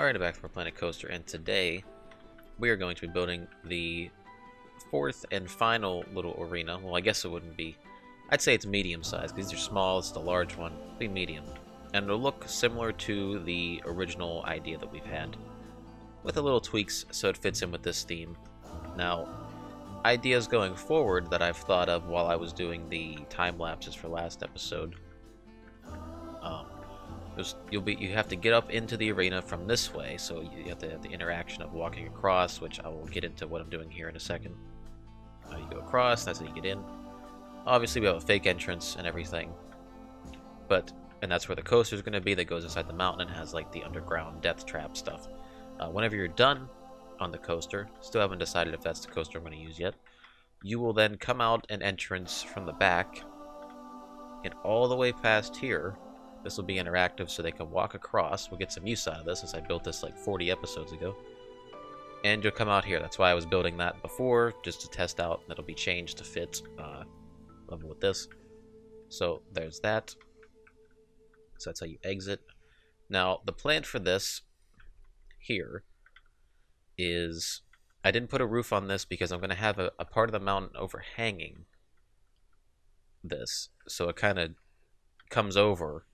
Alright, back from Planet Coaster, and today we are going to be building the fourth and final little arena. Well, I guess it wouldn't be. I'd say it's medium sized, because these are small, it's the large one. It'll be medium. And it'll look similar to the original idea that we've had, with a little tweaks so it fits in with this theme. Now, ideas going forward that I've thought of while I was doing the time lapses for last episode. There's, you'll be you have to get up into the arena from this way, so you have to have the interaction of walking across, which I will get into what I'm doing here in a second. Uh, you go across, that's how you get in. Obviously, we have a fake entrance and everything, but and that's where the coaster is going to be. That goes inside the mountain and has like the underground death trap stuff. Uh, whenever you're done on the coaster, still haven't decided if that's the coaster I'm going to use yet. You will then come out an entrance from the back, and all the way past here this will be interactive so they can walk across. We'll get some use out of this since I built this like 40 episodes ago. And you'll come out here. That's why I was building that before, just to test out. That'll be changed to fit uh, level with this. So there's that. So that's how you exit. Now, the plan for this here is... I didn't put a roof on this because I'm going to have a, a part of the mountain overhanging this. So it kind of comes over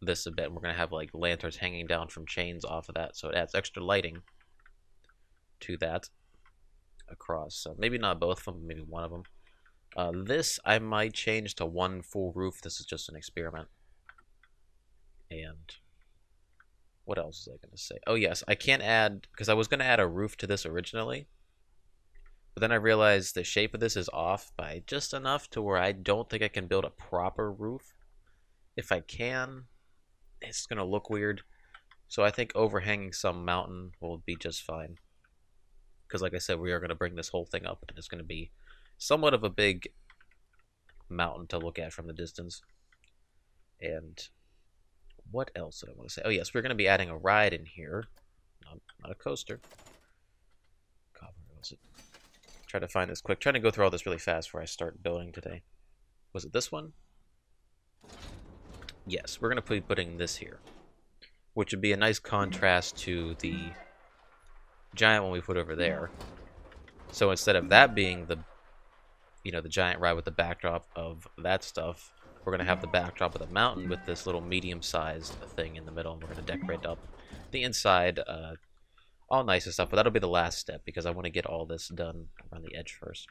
this a bit. We're going to have like lanterns hanging down from chains off of that, so it adds extra lighting to that across. So maybe not both of them, maybe one of them. Uh, this I might change to one full roof. This is just an experiment. And what else was I going to say? Oh yes, I can't add, because I was going to add a roof to this originally. But then I realized the shape of this is off by just enough to where I don't think I can build a proper roof. If I can, it's going to look weird. So I think overhanging some mountain will be just fine. Because like I said, we are going to bring this whole thing up, and it's going to be somewhat of a big mountain to look at from the distance. And what else did I want to say? Oh yes, we're going to be adding a ride in here. Not, not a coaster. God, where was it? Try to find this quick. trying to go through all this really fast before I start building today. Was it this one? Yes, we're going to be putting this here. Which would be a nice contrast to the giant one we put over there. So instead of that being the, you know, the giant ride with the backdrop of that stuff, we're going to have the backdrop of the mountain with this little medium-sized thing in the middle, and we're going to decorate up the inside, uh, all nice and stuff, but that'll be the last step, because I want to get all this done around the edge first.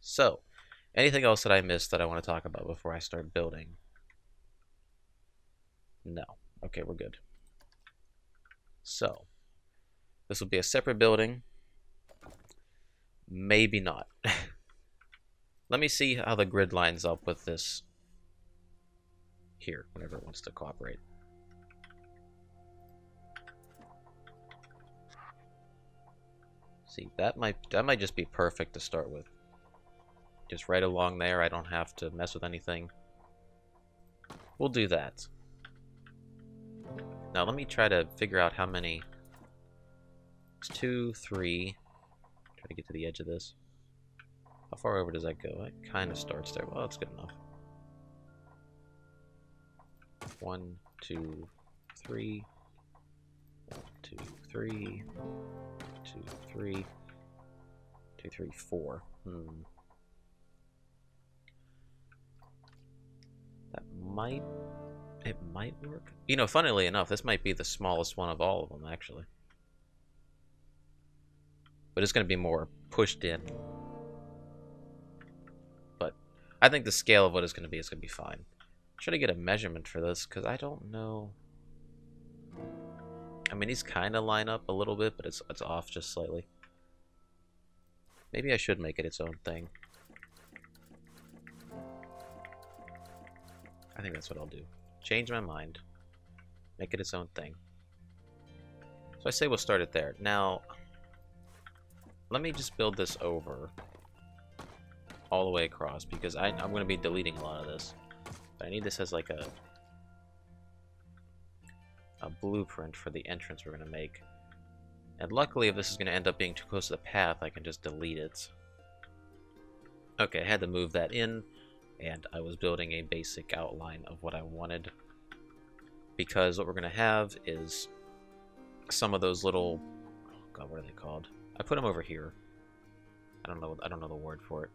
So, anything else that I missed that I want to talk about before I start building? No. Okay, we're good. So, this will be a separate building. Maybe not. Let me see how the grid lines up with this here, whenever it wants to cooperate. See, that might that might just be perfect to start with. Just right along there, I don't have to mess with anything. We'll do that. Now let me try to figure out how many. Two, three. Try to get to the edge of this. How far over does that go? It kind of starts there. Well, that's good enough. One, two, three. One, two, three. Two, three. Two, three, four. Hmm. That might it might work. You know, funnily enough, this might be the smallest one of all of them, actually. But it's going to be more pushed in. But I think the scale of what it's going to be is going to be fine. Should I get a measurement for this? Because I don't know. I mean, these kind of line up a little bit, but it's, it's off just slightly. Maybe I should make it its own thing. I think that's what I'll do. Change my mind. Make it its own thing. So I say we'll start it there. Now, let me just build this over all the way across because I, I'm going to be deleting a lot of this. But I need this as like a a blueprint for the entrance we're going to make. And luckily, if this is going to end up being too close to the path, I can just delete it. Okay, I had to move that in and I was building a basic outline of what I wanted because what we're going to have is some of those little... God, what are they called? I put them over here. I don't know. I don't know the word for it.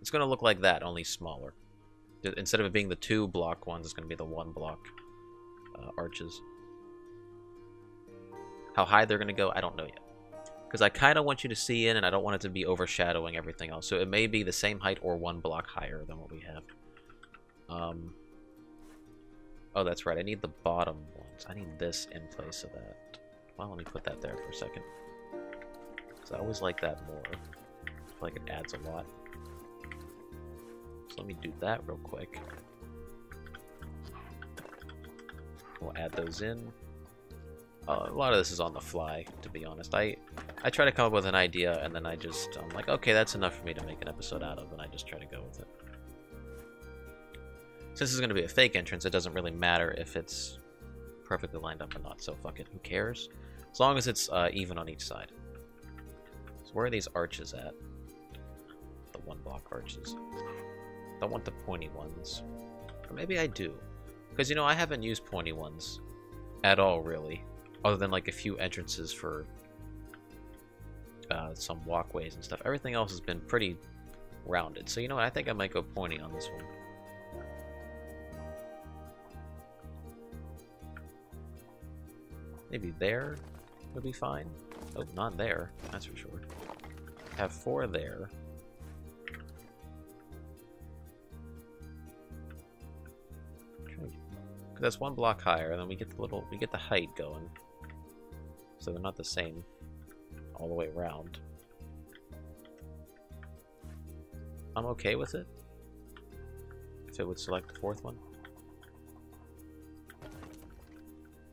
It's going to look like that, only smaller. Instead of it being the two block ones, it's going to be the one block uh, arches. How high they're going to go, I don't know yet. Because I kind of want you to see in, and I don't want it to be overshadowing everything else. So it may be the same height or one block higher than what we have. Um, oh, that's right. I need the bottom ones. I need this in place of that. Well, let me put that there for a second. Because I always like that more. I feel like it adds a lot. So let me do that real quick. We'll add those in. Uh, a lot of this is on the fly, to be honest. I I try to come up with an idea, and then I just, I'm like, okay, that's enough for me to make an episode out of, and I just try to go with it. Since it's going to be a fake entrance, it doesn't really matter if it's perfectly lined up or not, so fuck it, who cares? As long as it's uh, even on each side. So where are these arches at? The one block arches. Don't want the pointy ones. Or maybe I do. Because, you know, I haven't used pointy ones at all, really. Other than, like, a few entrances for uh, some walkways and stuff. Everything else has been pretty rounded. So, you know what? I think I might go pointy on this one. Maybe there would be fine. Oh, not there. That's for sure. Have four there. That's one block higher, and then we get the little we get the height going. So they're not the same all the way around. I'm okay with it. If it would select the fourth one.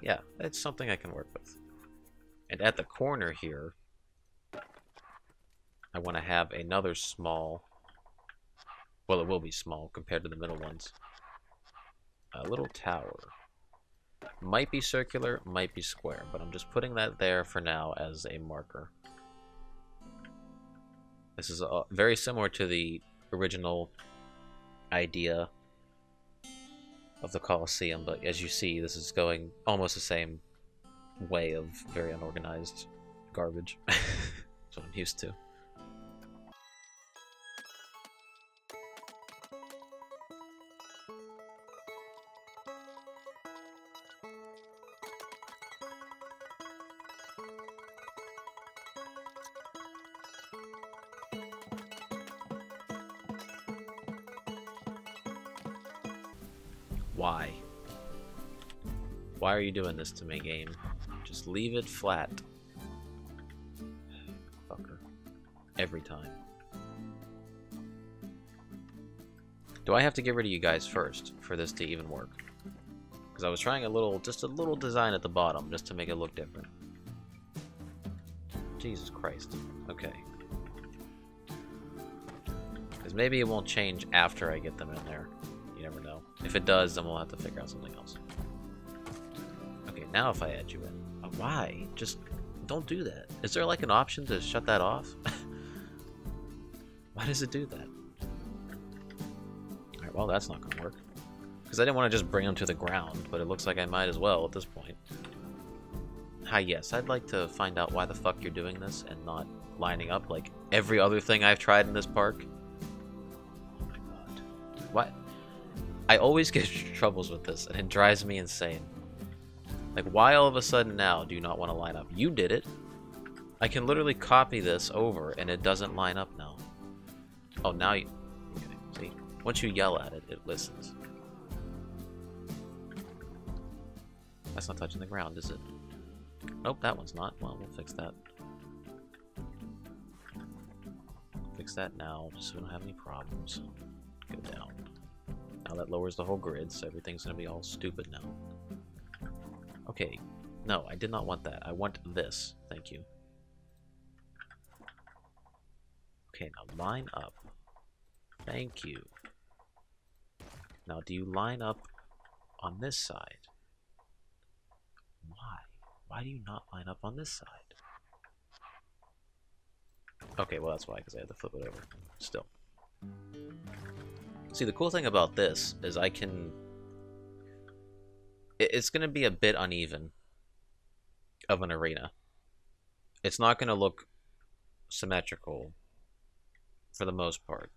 Yeah, it's something I can work with. And at the corner here, I want to have another small, well it will be small compared to the middle ones, a little tower. Might be circular, might be square, but I'm just putting that there for now as a marker. This is uh, very similar to the original idea of the Colosseum, but as you see, this is going almost the same way of very unorganized garbage. That's what I'm used to. You doing this to me, game? Just leave it flat. Fucker. Every time. Do I have to get rid of you guys first for this to even work? Because I was trying a little, just a little design at the bottom, just to make it look different. Jesus Christ. Okay. Because maybe it won't change after I get them in there. You never know. If it does, then we'll have to figure out something else. Okay, now if I add you in. Uh, why? Just don't do that. Is there like an option to shut that off? why does it do that? Alright, well that's not gonna work. Because I didn't want to just bring them to the ground, but it looks like I might as well at this point. Hi, yes, I'd like to find out why the fuck you're doing this and not lining up like every other thing I've tried in this park. Oh my god. What? I always get troubles with this, and it drives me insane. Like, why all of a sudden now do you not want to line up? You did it. I can literally copy this over, and it doesn't line up now. Oh, now you... Okay, see? Once you yell at it, it listens. That's not touching the ground, is it? Nope, that one's not. Well, we'll fix that. Fix that now, just so we don't have any problems. Go down. Now that lowers the whole grid, so everything's to be all stupid now. Okay, no, I did not want that. I want this. Thank you. Okay, now line up. Thank you. Now, do you line up on this side? Why? Why do you not line up on this side? Okay, well that's why, because I had to flip it over. Still. See, the cool thing about this is I can... It's going to be a bit uneven. of an arena. It's not going to look symmetrical for the most part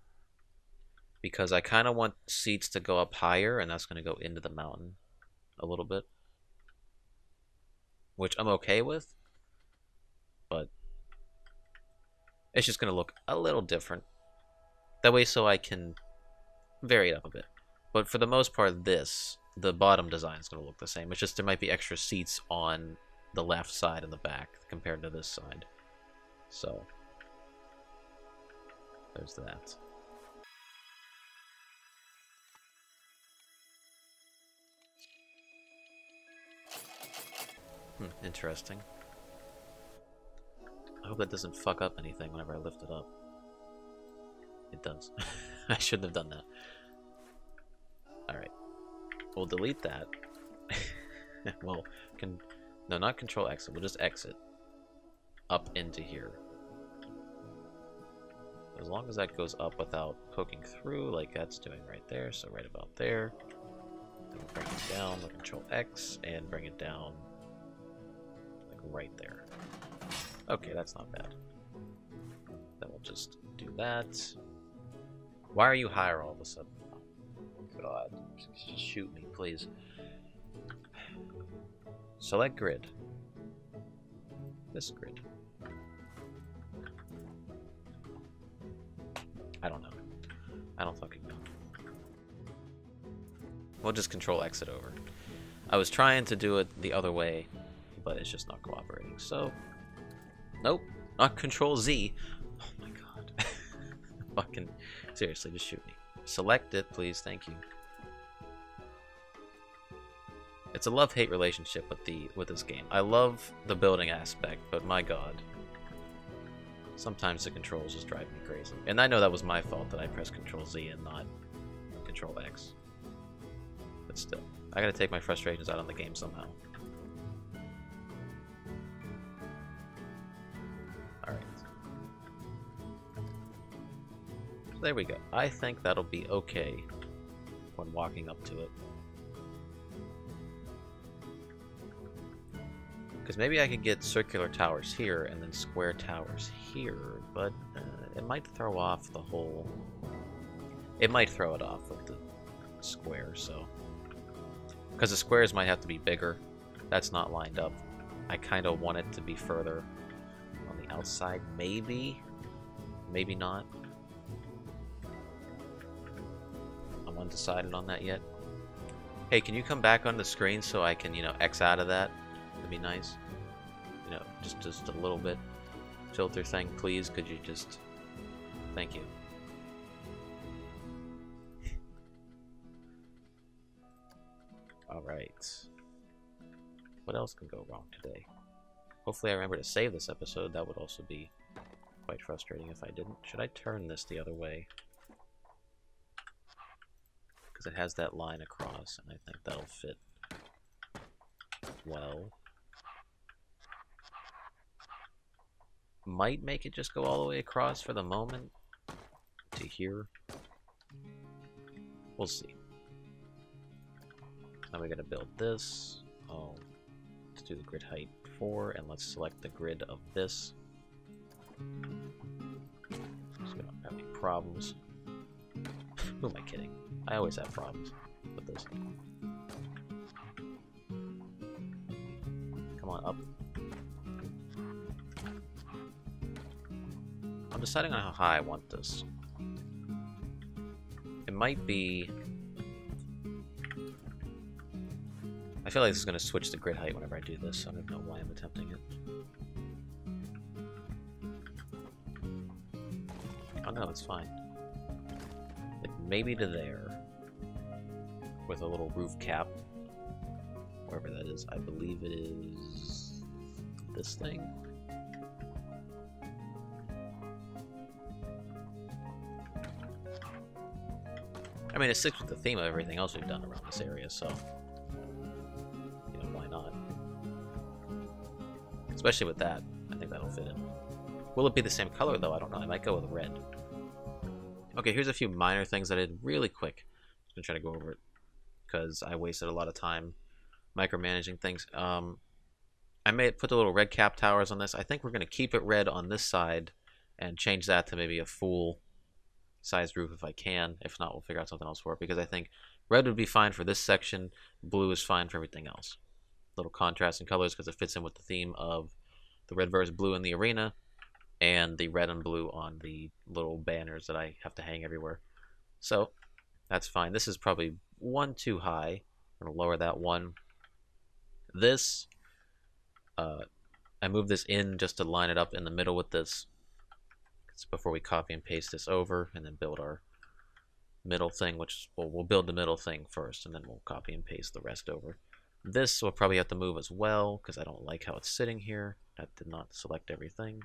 because I kind of want seats to go up higher and that's going to go into the mountain a little bit which I'm okay with but it's just going to look a little different that way so I can vary it up a bit but for the most part this the bottom design is going to look the same it's just there might be extra seats on the left side and the back compared to this side so there's that. Hmm, interesting. I hope that doesn't fuck up anything whenever I lift it up. It does. I shouldn't have done that. Alright. We'll delete that. well, can no, not control exit. We'll just exit up into here. As long as that goes up without poking through, like that's doing right there, so right about there. Then we'll bring it down with Control X and bring it down like right there. Okay, that's not bad. Then we'll just do that. Why are you higher all of a sudden? God, shoot me, please. Select grid. This grid. I don't know. I don't fucking know. We'll just control exit over. I was trying to do it the other way, but it's just not cooperating. So, nope, not control Z. Oh my god. fucking, seriously, just shoot me. Select it, please, thank you. It's a love-hate relationship with the with this game. I love the building aspect, but my god. Sometimes the controls just drive me crazy. And I know that was my fault that I pressed Control Z and not Control X. But still, I gotta take my frustrations out on the game somehow. There we go. I think that'll be okay when walking up to it. Because maybe I could get circular towers here and then square towers here, but uh, it might throw off the whole... It might throw it off with the square, so... Because the squares might have to be bigger. That's not lined up. I kind of want it to be further on the outside. Maybe. Maybe not. I'm undecided on that yet. Hey, can you come back on the screen so I can, you know, X out of that? That'd be nice. You know, just just a little bit filter thing, please. Could you just? Thank you. All right. What else can go wrong today? Hopefully I remember to save this episode. That would also be quite frustrating if I didn't. Should I turn this the other way? Because it has that line across, and I think that'll fit well. might make it just go all the way across for the moment to here. We'll see. Now we gotta build this. Oh, let's do the grid height 4, and let's select the grid of this. So we don't have any problems. Who am I kidding? I always have problems with this. Come on, up. I'm deciding on how high I want this. It might be... I feel like this is going to switch the grid height whenever I do this, so I don't know why I'm attempting it. Oh no, it's fine. Maybe to there. With a little roof cap. Wherever that is. I believe it is... this thing? I mean, it sticks with the theme of everything else we've done around this area, so... You know, why not? Especially with that. I think that'll fit in. Will it be the same color, though? I don't know. I might go with red. Okay, here's a few minor things that I did really quick. I'm to try to go over it, because I wasted a lot of time micromanaging things. Um, I may put the little red cap towers on this. I think we're going to keep it red on this side and change that to maybe a full sized roof if I can. If not, we'll figure out something else for it because I think red would be fine for this section. Blue is fine for everything else. Little contrast in colors because it fits in with the theme of the red versus blue in the arena and the red and blue on the little banners that I have to hang everywhere. So that's fine. This is probably one too high. I'm going to lower that one. This uh, I move this in just to line it up in the middle with this. Before we copy and paste this over and then build our middle thing, which well, we'll build the middle thing first and then we'll copy and paste the rest over. This will probably have to move as well because I don't like how it's sitting here. I did not select everything.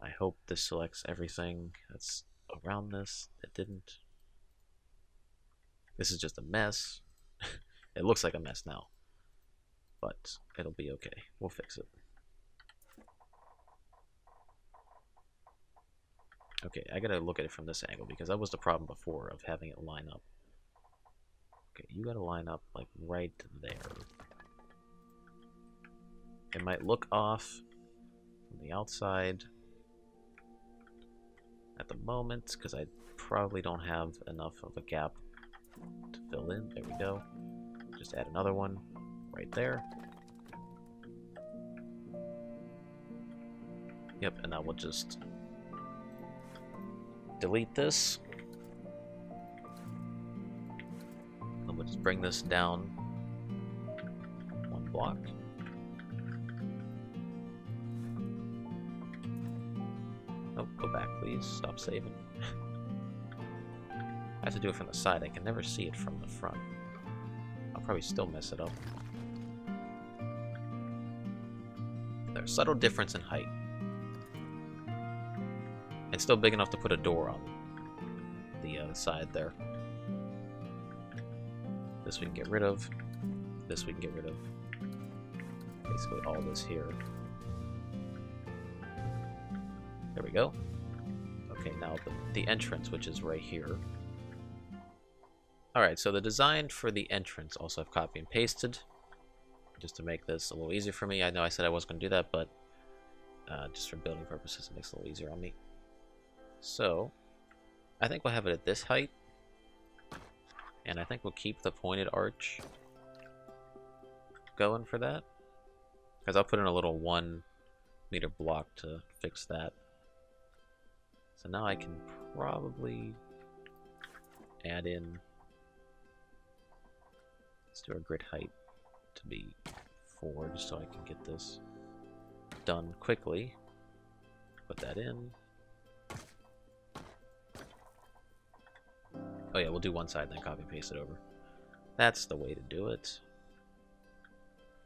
I hope this selects everything that's around this. It didn't. This is just a mess. it looks like a mess now but it'll be okay. We'll fix it. Okay, I gotta look at it from this angle because that was the problem before of having it line up. Okay, you gotta line up like right there. It might look off from the outside at the moment because I probably don't have enough of a gap to fill in. There we go. Just add another one right there. Yep, and now we'll just delete this. And we'll just bring this down one block. Oh, go back, please. Stop saving. I have to do it from the side. I can never see it from the front. I'll probably still mess it up. There's subtle difference in height. It's still big enough to put a door on the uh, side there. This we can get rid of. This we can get rid of. Basically all this here. We go. Okay, now the, the entrance, which is right here. Alright, so the design for the entrance also I've copy and pasted just to make this a little easier for me. I know I said I wasn't going to do that, but uh, just for building purposes, it makes it a little easier on me. So, I think we'll have it at this height. And I think we'll keep the pointed arch going for that. Because I'll put in a little one meter block to fix that. So now I can probably add in, let's do our grid height to be 4 just so I can get this done quickly. Put that in. Oh yeah, we'll do one side then copy and paste it over. That's the way to do it.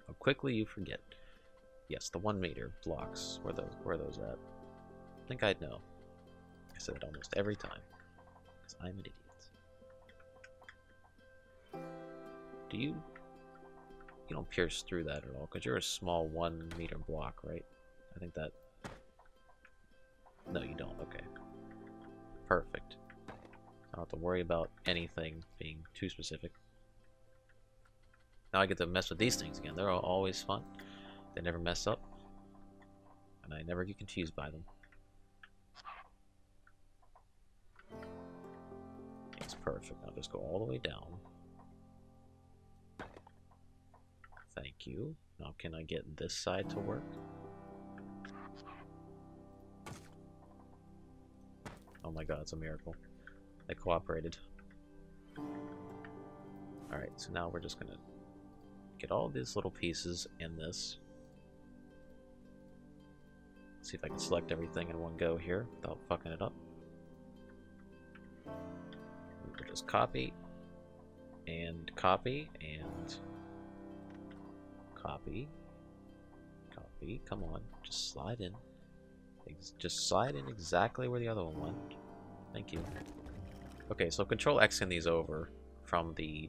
How quickly you forget. Yes, the one meter blocks. Where those where are those at? I think I'd know. It almost every time. Because I'm an idiot. Do you you don't pierce through that at all, because you're a small one meter block, right? I think that... No, you don't. Okay. Perfect. I don't have to worry about anything being too specific. Now I get to mess with these things again. They're always fun. They never mess up. And I never get confused by them. Perfect. Now just go all the way down. Thank you. Now can I get this side to work? Oh my god, it's a miracle. They cooperated. Alright, so now we're just gonna get all these little pieces in this. See if I can select everything in one go here without fucking it up. Just copy and copy and Copy. Copy. Come on. Just slide in. Just slide in exactly where the other one went. Thank you. Okay, so control X in these over from the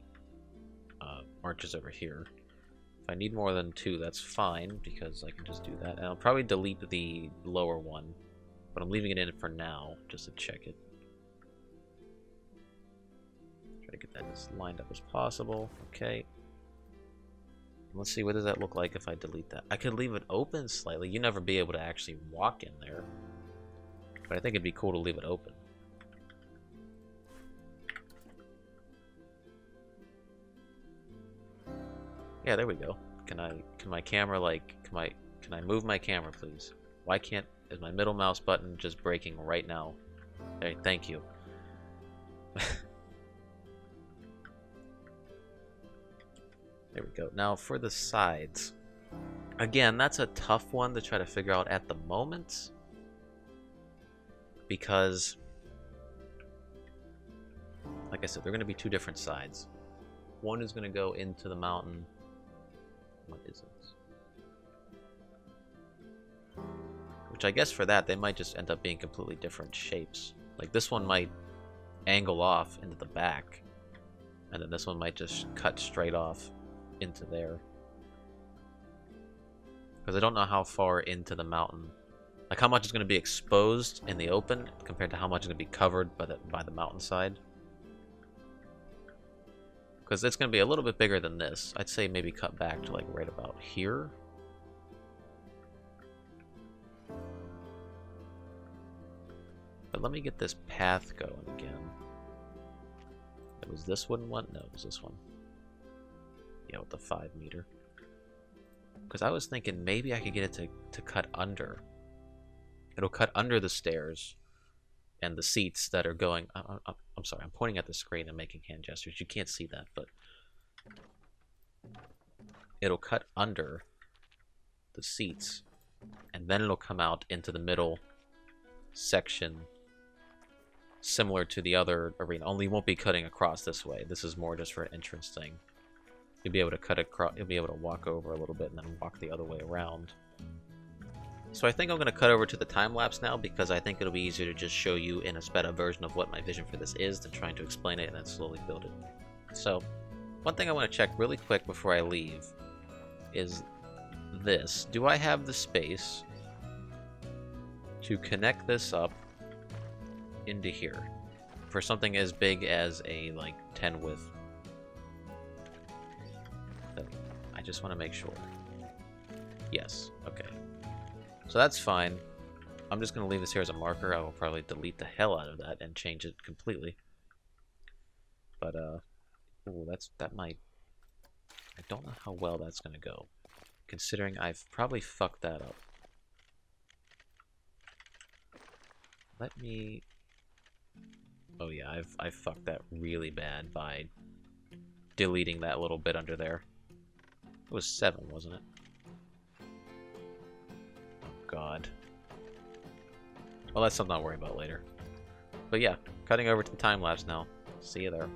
uh, arches over here. If I need more than two, that's fine, because I can just do that. And I'll probably delete the lower one, but I'm leaving it in for now, just to check it. Get that as lined up as possible. Okay. Let's see, what does that look like if I delete that? I could leave it open slightly. You never be able to actually walk in there. But I think it'd be cool to leave it open. Yeah, there we go. Can I, can my camera, like, can my, can I move my camera, please? Why can't, is my middle mouse button just breaking right now? Hey, thank you. There we go. Now for the sides. Again, that's a tough one to try to figure out at the moment. Because, like I said, they're going to be two different sides. One is going to go into the mountain. What is it? Which I guess for that, they might just end up being completely different shapes. Like this one might angle off into the back. And then this one might just cut straight off into there. Because I don't know how far into the mountain. Like how much is going to be exposed in the open compared to how much is going to be covered by the, by the mountainside. Because it's going to be a little bit bigger than this. I'd say maybe cut back to like right about here. But let me get this path going again. It was this one one? No, it was this one with the 5 meter. Because I was thinking maybe I could get it to, to cut under. It'll cut under the stairs and the seats that are going... Uh, uh, uh, I'm sorry, I'm pointing at the screen and making hand gestures. You can't see that, but... It'll cut under the seats and then it'll come out into the middle section similar to the other arena only won't be cutting across this way this is more just for an entrance thing You'll be able to cut across, you'll be able to walk over a little bit and then walk the other way around. So I think I'm going to cut over to the time-lapse now because I think it'll be easier to just show you in a sped up version of what my vision for this is than trying to explain it and then slowly build it. So, one thing I want to check really quick before I leave is this. Do I have the space to connect this up into here for something as big as a like 10 width just want to make sure. Yes, okay. So that's fine. I'm just going to leave this here as a marker. I will probably delete the hell out of that and change it completely. But, uh, ooh, that's, that might, I don't know how well that's going to go. Considering I've probably fucked that up. Let me, oh yeah, I've, I've fucked that really bad by deleting that little bit under there. Was seven, wasn't it? Oh, God. Well, that's something I'll worry about later. But yeah, cutting over to the time lapse now. See you there.